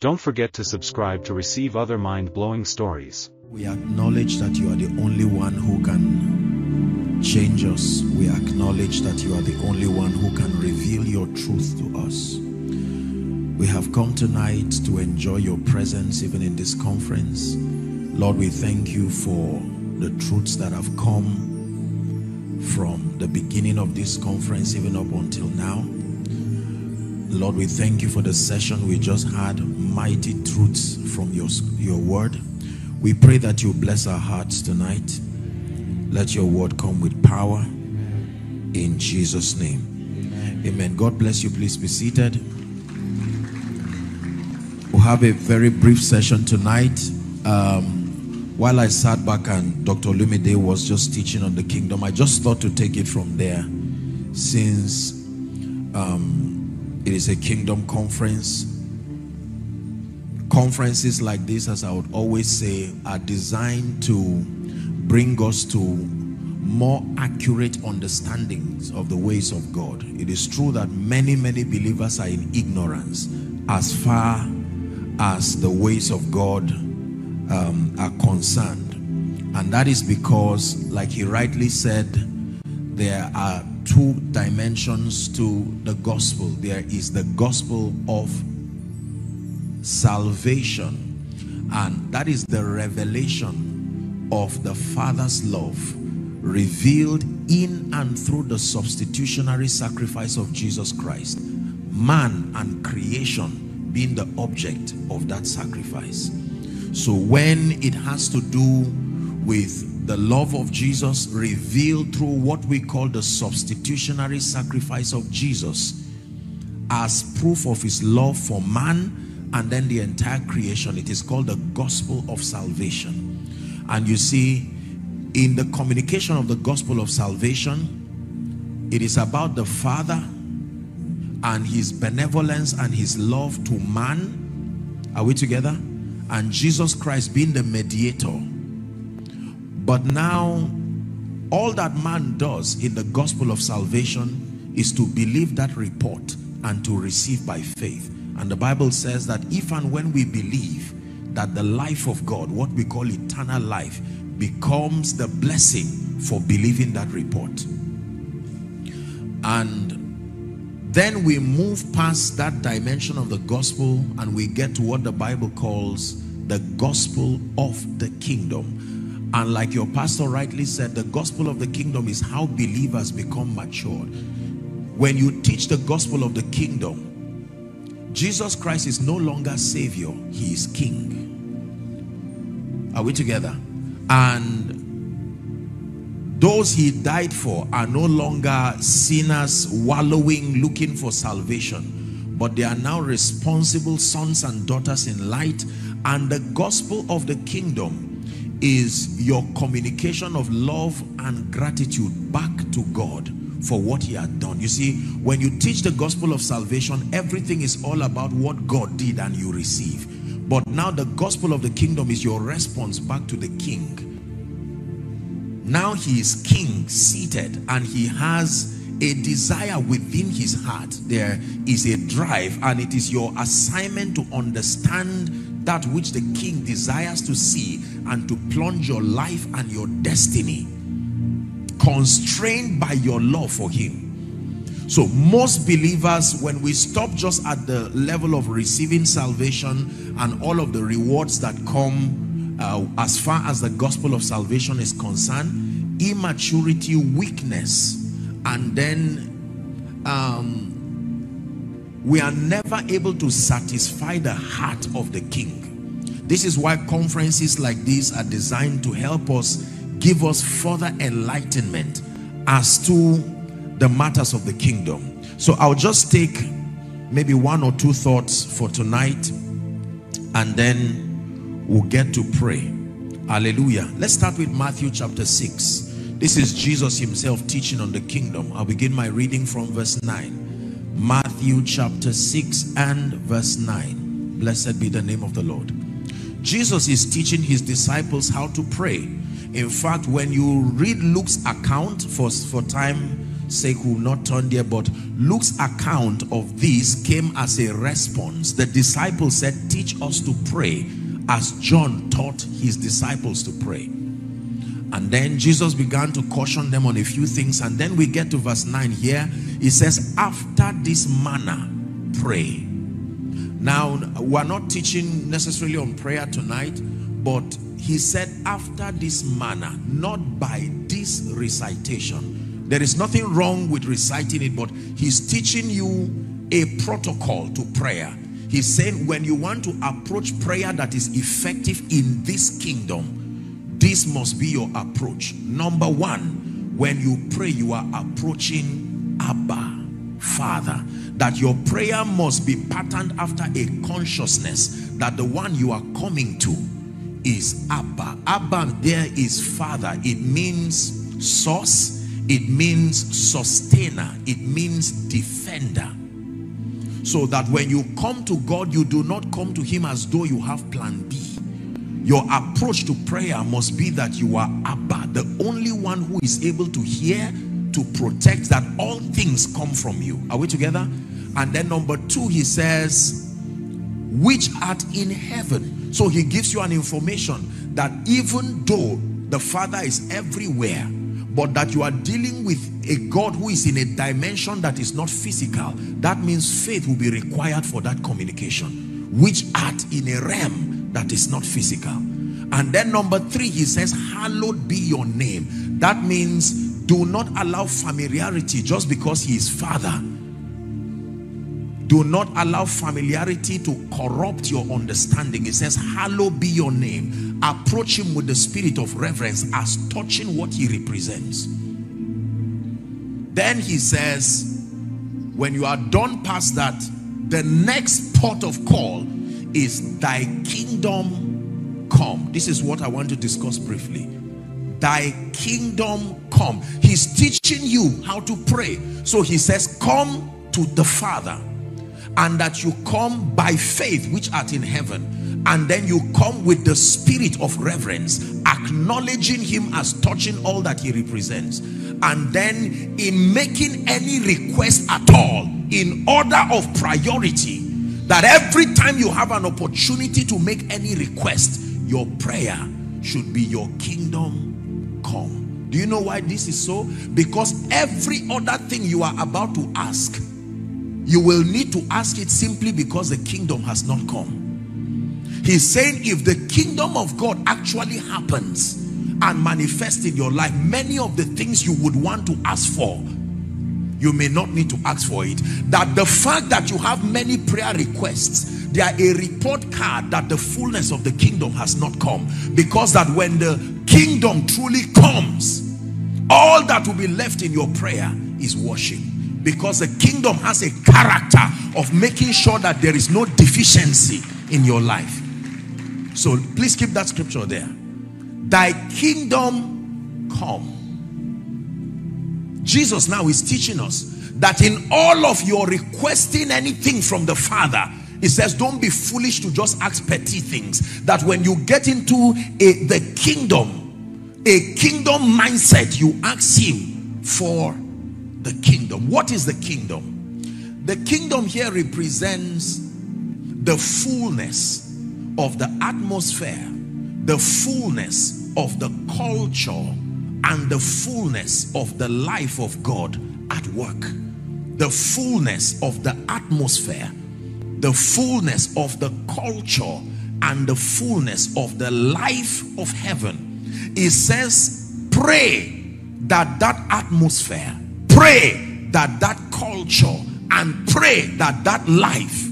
Don't forget to subscribe to receive other mind-blowing stories. We acknowledge that you are the only one who can change us. We acknowledge that you are the only one who can reveal your truth to us. We have come tonight to enjoy your presence even in this conference. Lord, we thank you for the truths that have come from the beginning of this conference even up until now. Lord, we thank you for the session we just had, mighty truths from your, your word. We pray that you bless our hearts tonight. Let your word come with power in Jesus' name. Amen. God bless you. Please be seated. We'll have a very brief session tonight. Um, while I sat back and Dr. Lumide was just teaching on the kingdom, I just thought to take it from there since um, it is a kingdom conference. Conferences like this, as I would always say, are designed to bring us to more accurate understandings of the ways of God. It is true that many, many believers are in ignorance as far as the ways of God um, are concerned. And that is because, like he rightly said, there are two dimensions to the gospel. There is the gospel of salvation, and that is the revelation of the Father's love revealed in and through the substitutionary sacrifice of Jesus Christ. Man and creation being the object of that sacrifice. So when it has to do with the love of Jesus revealed through what we call the substitutionary sacrifice of Jesus as proof of his love for man and then the entire creation. It is called the gospel of salvation. And you see, in the communication of the gospel of salvation, it is about the Father and his benevolence and his love to man. Are we together? And Jesus Christ being the mediator but now, all that man does in the gospel of salvation is to believe that report and to receive by faith. And the Bible says that if and when we believe that the life of God, what we call eternal life, becomes the blessing for believing that report. And then we move past that dimension of the gospel and we get to what the Bible calls the gospel of the kingdom and like your pastor rightly said, the gospel of the kingdom is how believers become matured. When you teach the gospel of the kingdom, Jesus Christ is no longer savior, he is king. Are we together? And those he died for are no longer sinners wallowing looking for salvation, but they are now responsible sons and daughters in light and the gospel of the kingdom is your communication of love and gratitude back to God for what he had done. You see, when you teach the gospel of salvation, everything is all about what God did and you receive. But now the gospel of the kingdom is your response back to the king. Now he is king seated and he has a desire within his heart. There is a drive and it is your assignment to understand that which the king desires to see and to plunge your life and your destiny constrained by your love for him. So most believers when we stop just at the level of receiving salvation and all of the rewards that come uh, as far as the gospel of salvation is concerned immaturity weakness and then um, we are never able to satisfy the heart of the king. This is why conferences like this are designed to help us give us further enlightenment as to the matters of the kingdom. So i'll just take maybe one or two thoughts for tonight and then we'll get to pray. Hallelujah. Let's start with matthew chapter 6 this is jesus himself teaching on the kingdom. I'll begin my reading from verse 9 Matthew chapter 6 and verse 9. Blessed be the name of the Lord. Jesus is teaching his disciples how to pray. In fact, when you read Luke's account for, for time sake will not turn there but Luke's account of this came as a response the disciples said teach us to pray as John taught his disciples to pray and then Jesus began to caution them on a few things. And then we get to verse 9 here. It says after this manner pray. Now we're not teaching necessarily on prayer tonight but he said after this manner not by this recitation. There is nothing wrong with reciting it but he's teaching you a protocol to prayer. He's saying when you want to approach prayer that is effective in this kingdom this must be your approach number one when you pray you are approaching abba father that your prayer must be patterned after a consciousness that the one you are coming to is Abba. Abba there is father. It means source. It means sustainer. It means defender. So that when you come to God, you do not come to him as though you have plan B. Your approach to prayer must be that you are Abba, the only one who is able to hear, to protect, that all things come from you. Are we together? And then number two, he says, which art in heaven. So he gives you an information that even though the Father is everywhere, but that you are dealing with a God who is in a dimension that is not physical, that means faith will be required for that communication, which art in a realm that is not physical. And then number three, he says, hallowed be your name. That means do not allow familiarity just because he is father do not allow familiarity to corrupt your understanding. It says, hallowed be your name. Approach him with the spirit of reverence as touching what he represents. Then he says, when you are done past that, the next port of call is thy kingdom come. This is what I want to discuss briefly. Thy kingdom come. He's teaching you how to pray. So he says, come to the Father and that you come by faith which art in heaven and then you come with the spirit of reverence acknowledging him as touching all that he represents and then in making any request at all in order of priority that every time you have an opportunity to make any request your prayer should be your kingdom come. Do you know why this is so? Because every other thing you are about to ask you will need to ask it simply because the kingdom has not come. He's saying if the kingdom of God actually happens and manifests in your life many of the things you would want to ask for you may not need to ask for it. That the fact that you have many prayer requests they are a report card that the fullness of the kingdom has not come. Because that when the kingdom truly comes all that will be left in your prayer is worship because the kingdom has a character of making sure that there is no deficiency in your life. So please keep that scripture there. Thy kingdom come jesus now is teaching us that in all of your requesting anything from the father it says don't be foolish to just ask petty things that when you get into a the kingdom a kingdom mindset you ask him for the kingdom. What is the kingdom? The kingdom here represents the fullness of the atmosphere, the fullness of the culture, and the fullness of the life of God at work. The fullness of the atmosphere, the fullness of the culture, and the fullness of the life of heaven. It says, pray that that atmosphere pray that that culture and pray that that life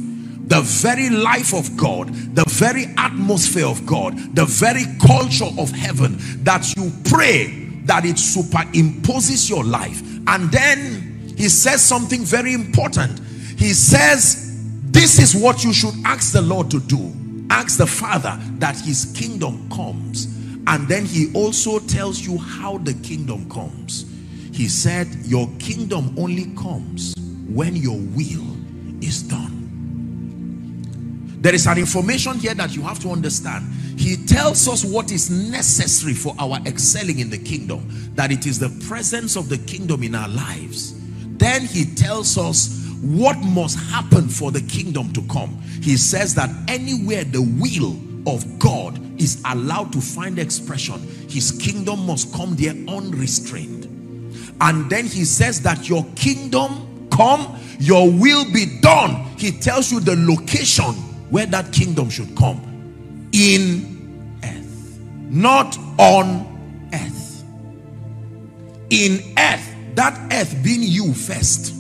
the very life of God the very atmosphere of God the very culture of heaven that you pray that it superimposes your life. And then he says something very important. He says this is what you should ask the Lord to do. Ask the father that his kingdom comes. And then he also tells you how the kingdom comes. He said, Your kingdom only comes when your will is done. There is an information here that you have to understand. He tells us what is necessary for our excelling in the kingdom, that it is the presence of the kingdom in our lives. Then he tells us what must happen for the kingdom to come. He says that anywhere the will of God is allowed to find expression, his kingdom must come there unrestrained. And then he says that your kingdom come, your will be done. He tells you the location where that kingdom should come in earth, not on earth. In earth, that earth being you first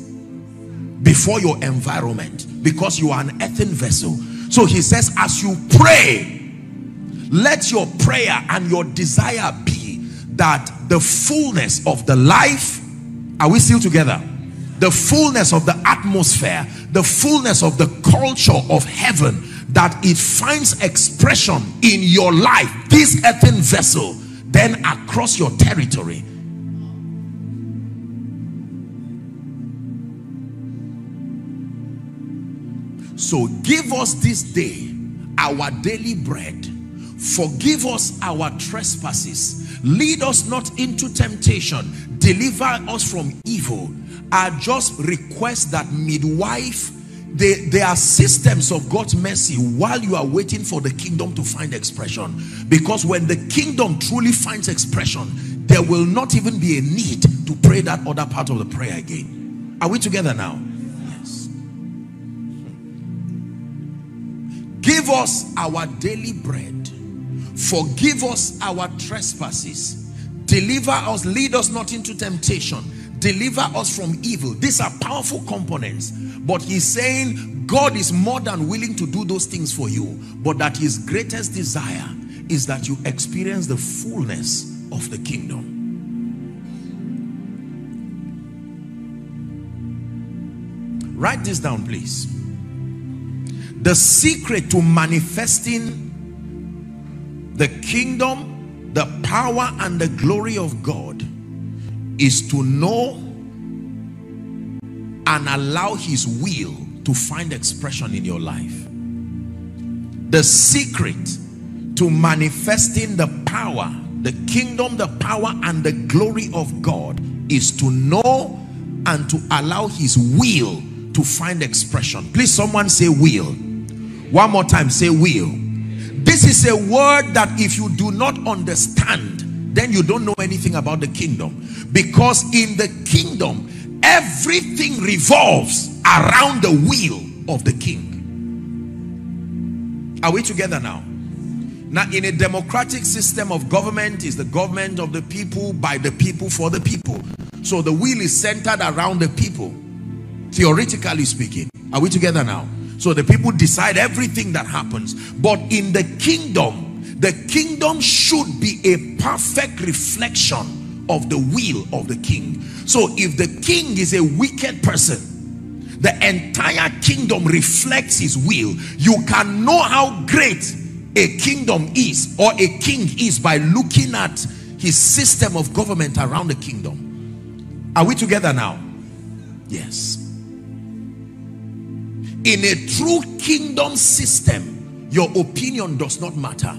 before your environment because you are an earthen vessel. So he says, as you pray, let your prayer and your desire be that the fullness of the life, are we still together? The fullness of the atmosphere, the fullness of the culture of heaven, that it finds expression in your life, this earthen vessel, then across your territory So give us this day our daily bread. Forgive us our trespasses. Lead us not into temptation. Deliver us from evil. Are just requests that midwife they, they are systems of God's mercy while you are waiting for the kingdom to find expression. Because when the kingdom truly finds expression, there will not even be a need to pray that other part of the prayer again. Are we together now? Yes. Give us our daily bread. Forgive us our trespasses. Deliver us, lead us not into temptation. Deliver us from evil. These are powerful components. But he's saying God is more than willing to do those things for you. But that his greatest desire is that you experience the fullness of the kingdom. Write this down, please the secret to manifesting the kingdom the power and the glory of God is to know and allow his will to find expression in your life. The secret to manifesting the power the kingdom the power and the glory of God is to know and to allow his will to find expression. Please someone say will. One more time, say will. This is a word that if you do not understand, then you don't know anything about the kingdom. Because in the kingdom, everything revolves around the will of the king. Are we together now? Now, in a democratic system of government, is the government of the people, by the people, for the people. So the will is centered around the people, theoretically speaking. Are we together now? So the people decide everything that happens. But in the kingdom, the kingdom should be a perfect reflection of the will of the king. So if the king is a wicked person, the entire kingdom reflects his will. You can know how great a kingdom is or a king is by looking at his system of government around the kingdom. Are we together now? Yes. In a true kingdom system, your opinion does not matter.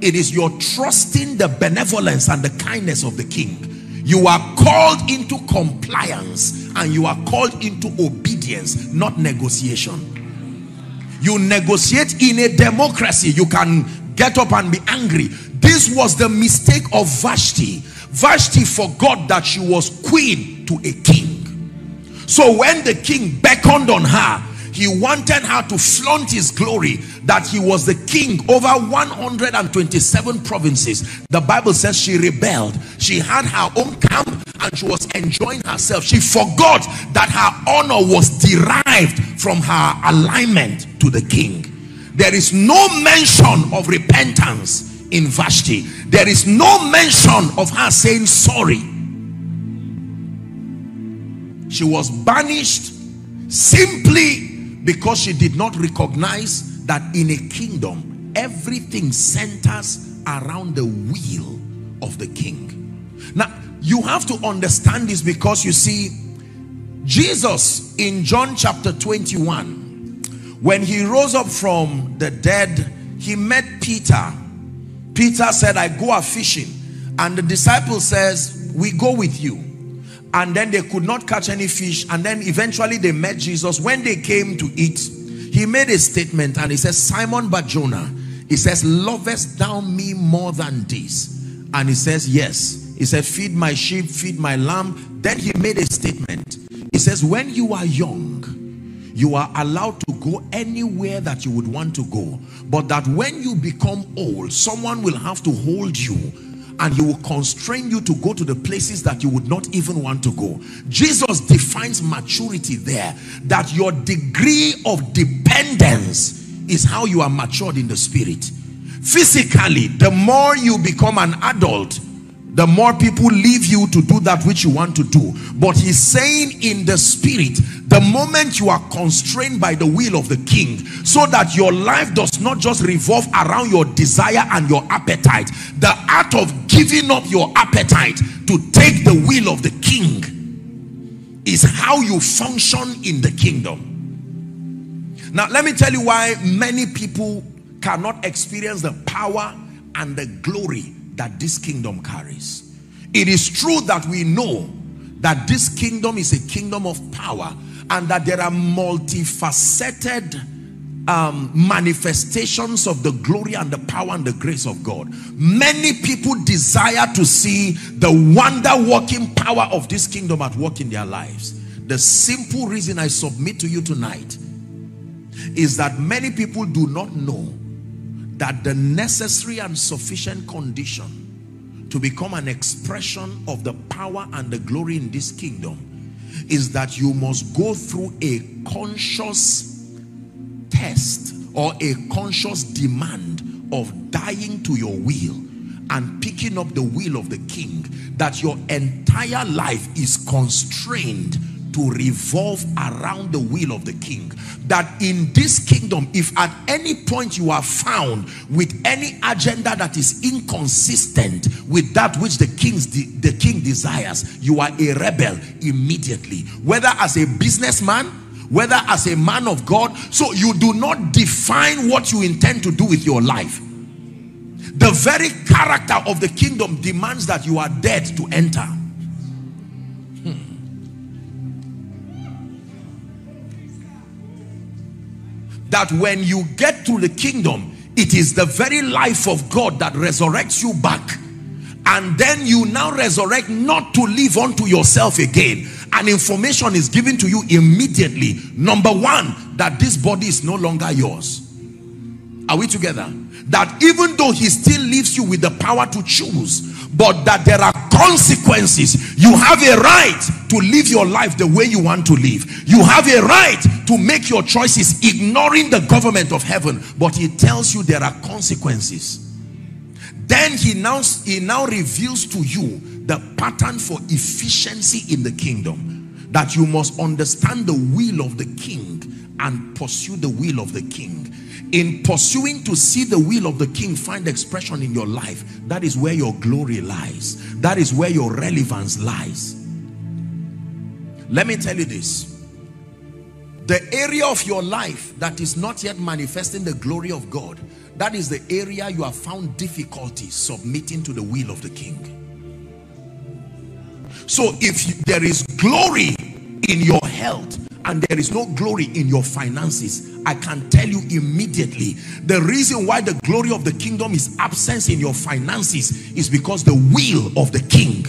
It is your trusting the benevolence and the kindness of the king. You are called into compliance and you are called into obedience, not negotiation. You negotiate in a democracy. You can get up and be angry. This was the mistake of Vashti. Vashti forgot that she was queen to a king. So when the king beckoned on her, he wanted her to flaunt his glory that he was the king over 127 provinces. The bible says she rebelled. She had her own camp and she was enjoying herself. She forgot that her honor was derived from her alignment to the king. There is no mention of repentance in Vashti. There is no mention of her saying sorry. She was banished simply because she did not recognize that in a kingdom everything centers around the will of the king now you have to understand this because you see Jesus in John chapter 21 When he rose up from the dead, he met Peter. Peter said, I go a fishing. And the disciple says, we go with you. And then they could not catch any fish. And then eventually they met Jesus. When they came to eat, he made a statement and he says, Simon Barjona, he says, lovest thou me more than this? And he says, yes. He said, feed my sheep, feed my lamb. Then he made a statement. He says, when you are young, you are allowed to go anywhere that you would want to go. But that when you become old, someone will have to hold you and he will constrain you to go to the places that you would not even want to go. Jesus defines maturity there, that your degree of dependence is how you are matured in the spirit. Physically, the more you become an adult, the more people leave you to do that which you want to do. But he's saying in the spirit, the moment you are constrained by the will of the king, so that your life does not just revolve around your desire and your appetite, the art of giving up your appetite to take the will of the king is how you function in the kingdom. Now, let me tell you why many people cannot experience the power and the glory that this kingdom carries. It is true that we know that this kingdom is a kingdom of power and that there are multifaceted um, manifestations of the glory and the power and the grace of God. Many people desire to see the wonder working power of this kingdom at work in their lives. The simple reason I submit to you tonight is that many people do not know that the necessary and sufficient condition to become an expression of the power and the glory in this kingdom is that you must go through a conscious test or a conscious demand of dying to your will and picking up the will of the king that your entire life is constrained to revolve around the will of the king. That in this kingdom if at any point you are found with any agenda that is inconsistent with that which the king's the king desires you are a rebel immediately. Whether as a businessman whether as a man of God so you do not define what you intend to do with your life. The very character of the kingdom demands that you are dead to enter that when you get to the kingdom, it is the very life of God that resurrects you back. And then you now resurrect not to live unto yourself again. And information is given to you immediately. Number one, that this body is no longer yours. Are we together? That even though he still leaves you with the power to choose, but that there are consequences. You have a right to live your life the way you want to live. You have a right to make your choices ignoring the government of heaven. But he tells you there are consequences. Then he now, he now reveals to you the pattern for efficiency in the kingdom. That you must understand the will of the king and pursue the will of the king in pursuing to see the will of the king find expression in your life that is where your glory lies. That is where your relevance lies. Let me tell you this. The area of your life that is not yet manifesting the glory of God that is the area you have found difficulty submitting to the will of the king. So if there is glory in your health and there is no glory in your finances I can tell you immediately the reason why the glory of the kingdom is absence in your finances is because the will of the king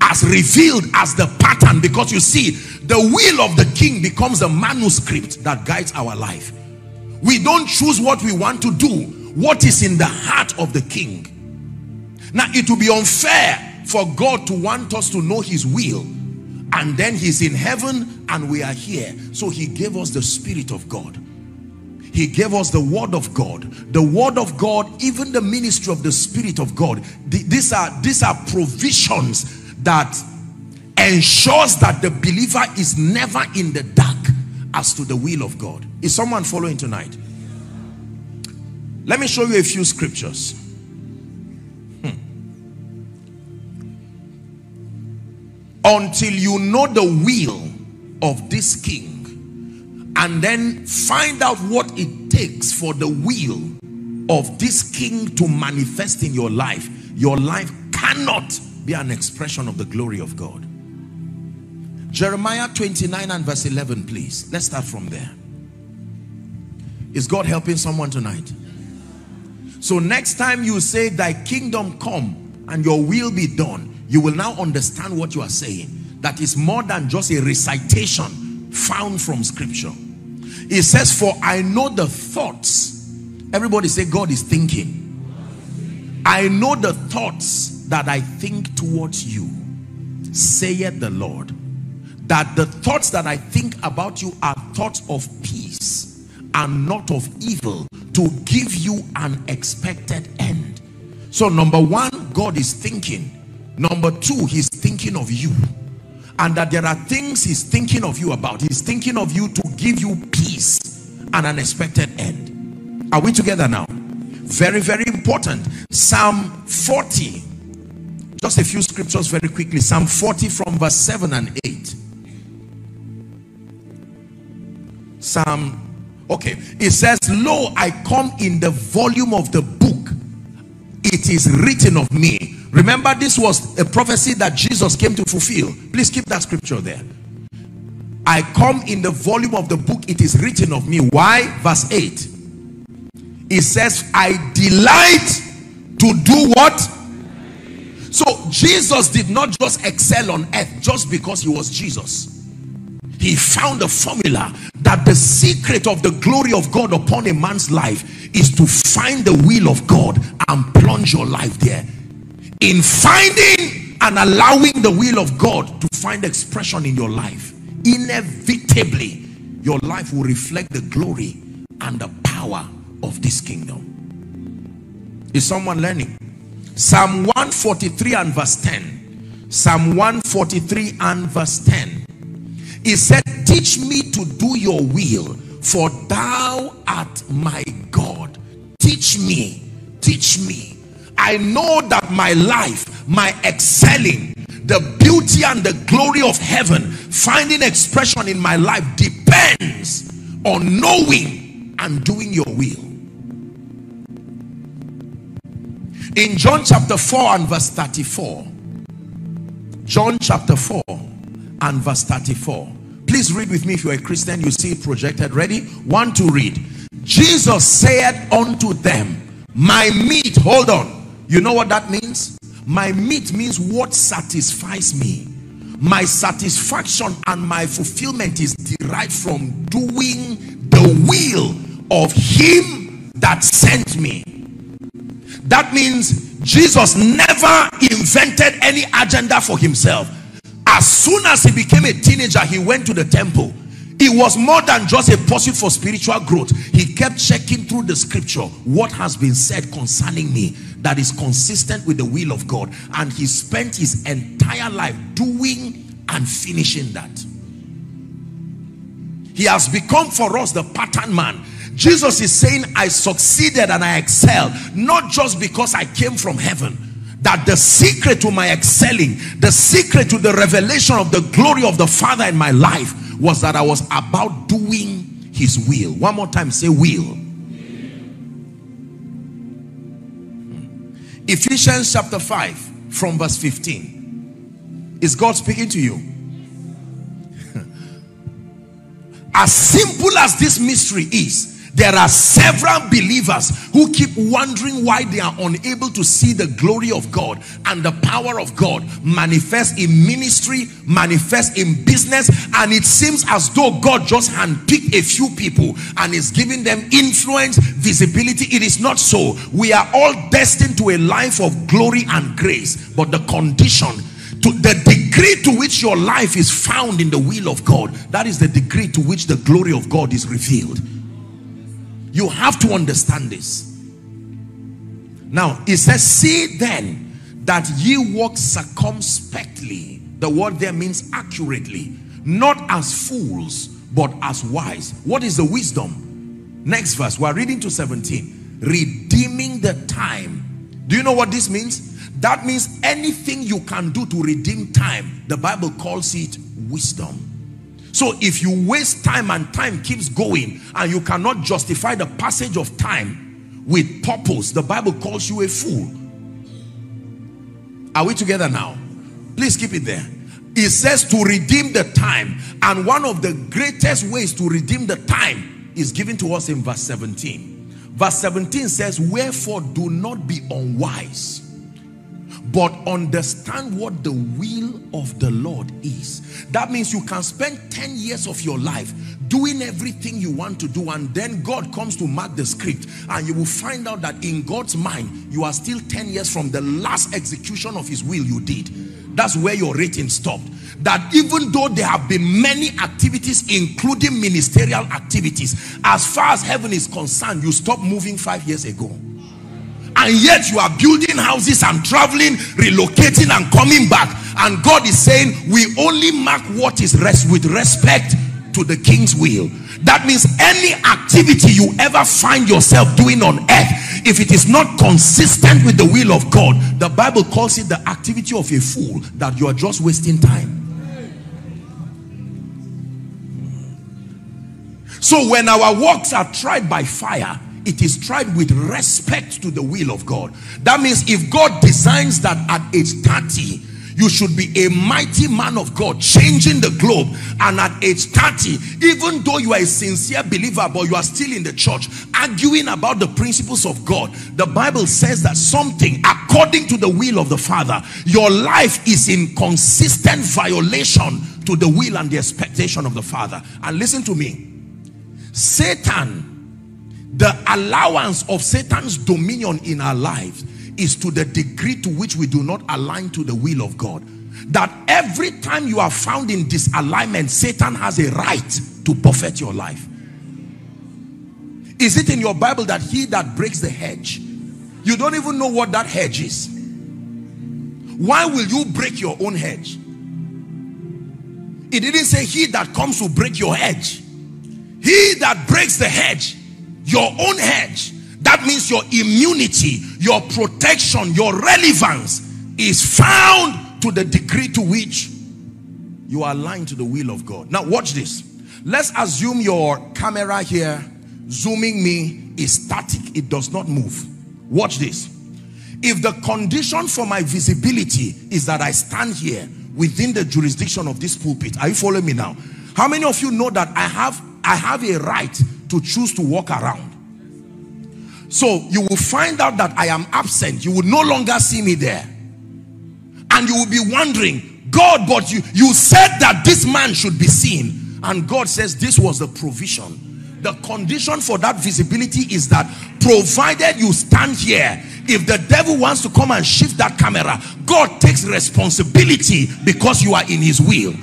as revealed as the pattern because you see the will of the king becomes the manuscript that guides our life. We don't choose what we want to do what is in the heart of the king. Now it will be unfair for God to want us to know his will and then he's in heaven and we are here. So he gave us the spirit of God. He gave us the word of God. The word of God even the ministry of the spirit of God. These are these are provisions that ensures that the believer is never in the dark as to the will of God. Is someone following tonight? Let me show you a few scriptures until you know the will of this king and then find out what it takes for the will of this king to manifest in your life, your life cannot be an expression of the glory of God. Jeremiah 29 and verse 11, please. Let's start from there. Is God helping someone tonight? So next time you say thy kingdom come and your will be done, you will now understand what you are saying. That is more than just a recitation found from scripture. It says, for I know the thoughts. Everybody say God is thinking. I know the thoughts that I think towards you, saith the Lord. That the thoughts that I think about you are thoughts of peace and not of evil to give you an expected end. So number one, God is thinking. Number two, he's thinking of you. And that there are things he's thinking of you about. He's thinking of you to give you peace and an expected end. Are we together now? Very, very important. Psalm 40. Just a few scriptures very quickly. Psalm 40 from verse 7 and 8. Psalm Okay, it says, Lo, I come in the volume of the book. It is written of me. Remember, this was a prophecy that Jesus came to fulfill. Please keep that scripture there. I come in the volume of the book. It is written of me. Why? Verse 8. It says, I delight to do what? So Jesus did not just excel on earth just because he was Jesus he found a formula that the secret of the glory of God upon a man's life is to find the will of God and plunge your life there. In finding and allowing the will of God to find expression in your life, inevitably your life will reflect the glory and the power of this kingdom. Is someone learning? Psalm 143 and verse 10. Psalm 143 and verse 10 he said, teach me to do your will, for thou art my God. Teach me, teach me. I know that my life, my excelling, the beauty and the glory of heaven, finding expression in my life depends on knowing and doing your will. In John chapter 4 and verse 34, John chapter 4 and verse 34. Please read with me if you're a Christian. You see it projected. Ready? One to read. Jesus said unto them, My meat, hold on. You know what that means? My meat means what satisfies me. My satisfaction and my fulfillment is derived from doing the will of him that sent me. That means Jesus never invented any agenda for himself as soon as he became a teenager, he went to the temple. It was more than just a pursuit for spiritual growth. He kept checking through the scripture what has been said concerning me that is consistent with the will of God. And he spent his entire life doing and finishing that. He has become for us the pattern man. Jesus is saying, I succeeded and I excelled, not just because I came from heaven, that the secret to my excelling, the secret to the revelation of the glory of the Father in my life was that I was about doing his will. One more time, say will. Hmm. Ephesians chapter 5 from verse 15. Is God speaking to you? as simple as this mystery is, there are several believers who keep wondering why they are unable to see the glory of God and the power of God manifest in ministry, manifest in business, and it seems as though God just handpicked a few people and is giving them influence, visibility. It is not so. We are all destined to a life of glory and grace, but the condition to the degree to which your life is found in the will of God, that is the degree to which the glory of God is revealed. You have to understand this. Now, it says, see then that ye walk circumspectly. The word there means accurately. Not as fools, but as wise. What is the wisdom? Next verse, we're reading to 17. Redeeming the time. Do you know what this means? That means anything you can do to redeem time, the Bible calls it wisdom. So if you waste time and time keeps going and you cannot justify the passage of time with purpose, the Bible calls you a fool. Are we together now? Please keep it there. It says to redeem the time. And one of the greatest ways to redeem the time is given to us in verse 17. Verse 17 says, Wherefore do not be unwise but understand what the will of the Lord is. That means you can spend 10 years of your life doing everything you want to do and then God comes to mark the script and you will find out that in God's mind you are still 10 years from the last execution of his will you did. That's where your rating stopped. That even though there have been many activities including ministerial activities as far as heaven is concerned you stopped moving five years ago and yet you are building houses and traveling relocating and coming back. And God is saying we only mark what is rest with respect to the king's will. That means any activity you ever find yourself doing on earth if it is not consistent with the will of God the Bible calls it the activity of a fool that you are just wasting time. So when our works are tried by fire it is tried with respect to the will of God. That means if God designs that at age 30, you should be a mighty man of God changing the globe. And at age 30 even though you are a sincere believer but you are still in the church arguing about the principles of God the Bible says that something according to the will of the Father your life is in consistent violation to the will and the expectation of the Father. And listen to me. Satan the allowance of Satan's dominion in our lives is to the degree to which we do not align to the will of God. That every time you are found in disalignment, Satan has a right to buffet your life. Is it in your Bible that he that breaks the hedge, you don't even know what that hedge is. Why will you break your own hedge? It didn't say he that comes to break your hedge. He that breaks the hedge your own hedge that means your immunity your protection your relevance is found to the degree to which you are aligned to the will of God. Now watch this. Let's assume your camera here zooming me is static. It does not move. Watch this. If the condition for my visibility is that I stand here within the jurisdiction of this pulpit are you following me now? How many of you know that I have I have a right to choose to walk around. So you will find out that I am absent. You will no longer see me there. And you will be wondering, God, but you, you said that this man should be seen. And God says this was the provision. The condition for that visibility is that provided you stand here, if the devil wants to come and shift that camera, God takes responsibility because you are in his will.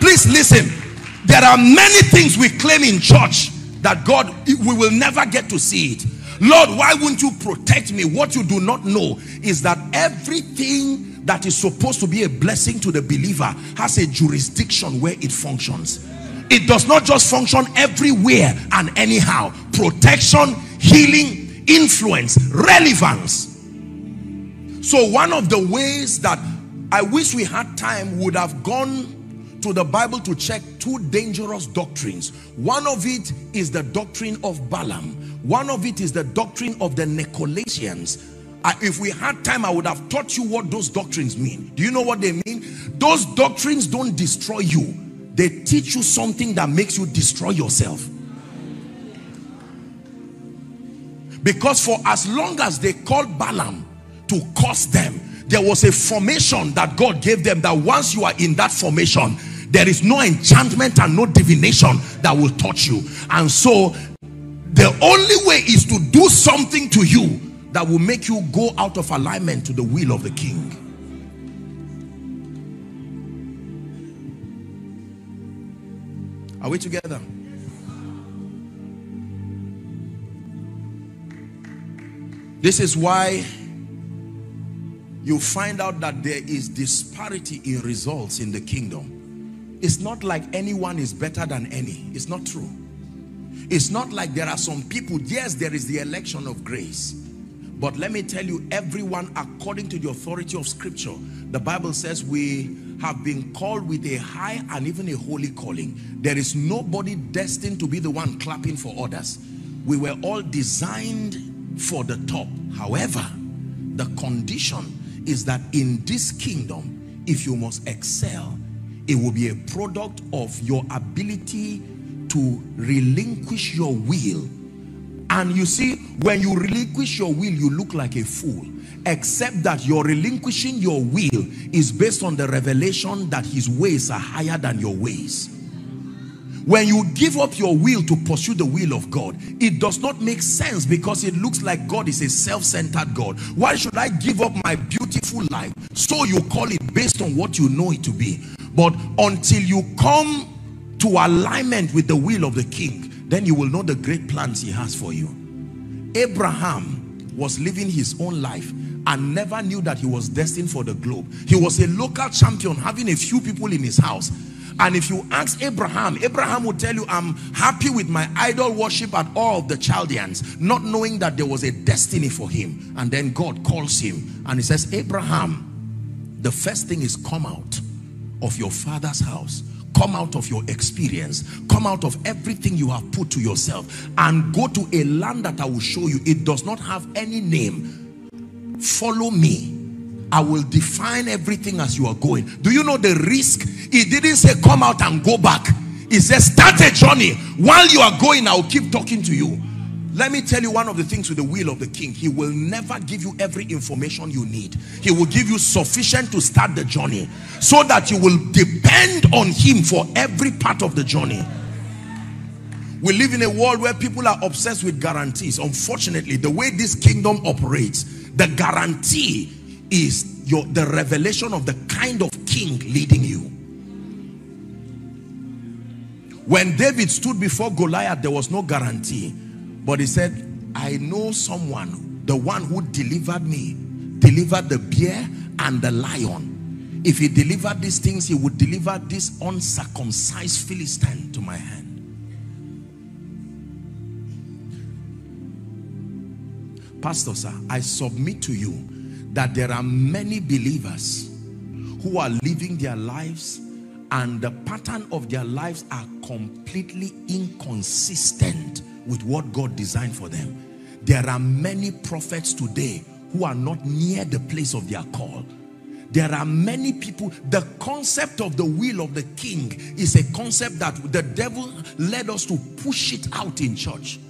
Please listen there are many things we claim in church that God, we will never get to see it. Lord, why wouldn't you protect me? What you do not know is that everything that is supposed to be a blessing to the believer has a jurisdiction where it functions. It does not just function everywhere and anyhow. Protection, healing, influence, relevance. So one of the ways that I wish we had time would have gone to the Bible to check two dangerous doctrines. One of it is the doctrine of Balaam. One of it is the doctrine of the Nicolaitans. Uh, if we had time, I would have taught you what those doctrines mean. Do you know what they mean? Those doctrines don't destroy you. They teach you something that makes you destroy yourself. Because for as long as they called Balaam to curse them, there was a formation that God gave them that once you are in that formation, there is no enchantment and no divination that will touch you. And so the only way is to do something to you that will make you go out of alignment to the will of the king. Are we together? This is why you find out that there is disparity in results in the kingdom it's not like anyone is better than any. It's not true. It's not like there are some people, yes, there is the election of grace. But let me tell you, everyone according to the authority of scripture, the Bible says we have been called with a high and even a holy calling. There is nobody destined to be the one clapping for others. We were all designed for the top. However, the condition is that in this kingdom, if you must excel, it will be a product of your ability to relinquish your will. And you see, when you relinquish your will, you look like a fool. Except that your relinquishing your will is based on the revelation that his ways are higher than your ways. When you give up your will to pursue the will of God, it does not make sense because it looks like God is a self-centered God. Why should I give up my beautiful life? So you call it based on what you know it to be. But until you come to alignment with the will of the king, then you will know the great plans he has for you. Abraham was living his own life and never knew that he was destined for the globe. He was a local champion having a few people in his house. And if you ask Abraham, Abraham will tell you, I'm happy with my idol worship at Ur of the Chaldeans, not knowing that there was a destiny for him. And then God calls him and he says, Abraham, the first thing is come out of your father's house. Come out of your experience. Come out of everything you have put to yourself and go to a land that I will show you. It does not have any name. Follow me. I will define everything as you are going. Do you know the risk? He didn't say come out and go back. He says start a journey. While you are going I'll keep talking to you let me tell you one of the things with the will of the king. He will never give you every information you need. He will give you sufficient to start the journey so that you will depend on him for every part of the journey. We live in a world where people are obsessed with guarantees. Unfortunately, the way this kingdom operates, the guarantee is your the revelation of the kind of king leading you. When David stood before Goliath, there was no guarantee but he said, I know someone, the one who delivered me, delivered the bear and the lion. If he delivered these things, he would deliver this uncircumcised Philistine to my hand. Pastor, sir, I submit to you that there are many believers who are living their lives and the pattern of their lives are completely inconsistent with what God designed for them. There are many prophets today who are not near the place of their call. There are many people, the concept of the will of the king is a concept that the devil led us to push it out in church.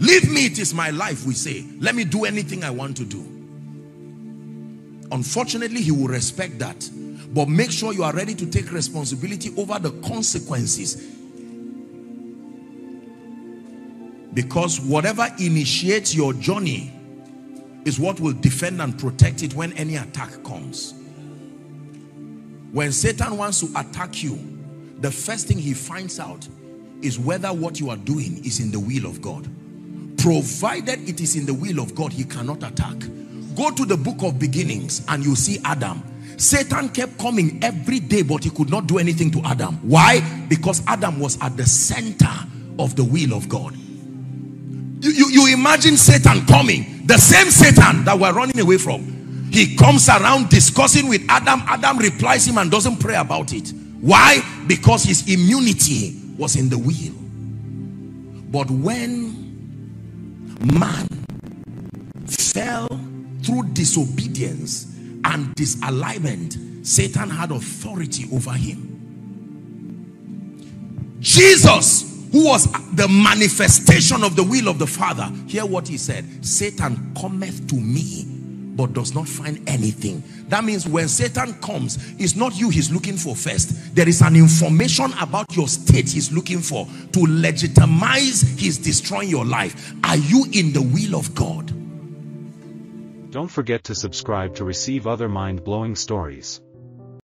Leave me, it is my life, we say. Let me do anything I want to do. Unfortunately, he will respect that. But make sure you are ready to take responsibility over the consequences Because whatever initiates your journey is what will defend and protect it when any attack comes. When Satan wants to attack you, the first thing he finds out is whether what you are doing is in the will of God. Provided it is in the will of God, he cannot attack. Go to the book of beginnings and you see Adam. Satan kept coming every day, but he could not do anything to Adam. Why? Because Adam was at the center of the will of God. You, you, you imagine Satan coming, the same Satan that we're running away from. He comes around discussing with Adam. Adam replies him and doesn't pray about it. Why? Because his immunity was in the will. But when man fell through disobedience and disalignment, Satan had authority over him. Jesus who was the manifestation of the will of the Father. Hear what he said. Satan cometh to me, but does not find anything. That means when Satan comes, it's not you he's looking for first. There is an information about your state he's looking for to legitimize his destroying your life. Are you in the will of God? Don't forget to subscribe to receive other mind-blowing stories.